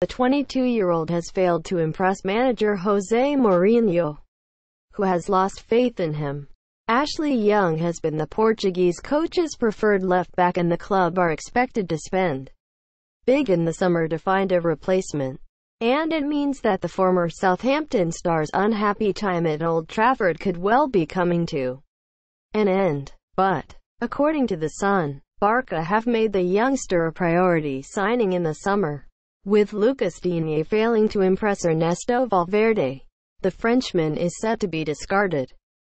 The 22-year-old has failed to impress manager Jose Mourinho, who has lost faith in him. Ashley Young has been the Portuguese coach's preferred left-back and the club are expected to spend big in the summer to find a replacement. And it means that the former Southampton star's unhappy time at Old Trafford could well be coming to an end. But, according to The Sun, Barca have made the youngster a priority signing in the summer. With Lucas Digne failing to impress Ernesto Valverde, the Frenchman is set to be discarded.